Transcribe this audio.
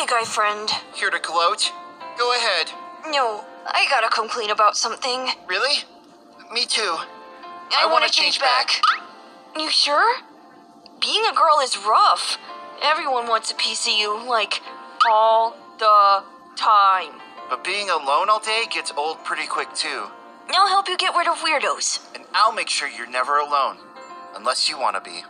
Hey, guy friend. Here to gloat? Go ahead. No, I gotta complain about something. Really? Me too. I, wanna wanna change back. You sure? Being a girl is rough. Everyone wants a piece of you, like, all the time. But being alone all day gets old pretty quick too. I'll help you get rid of weirdos. And I'll make sure you're never alone. Unless you want to be.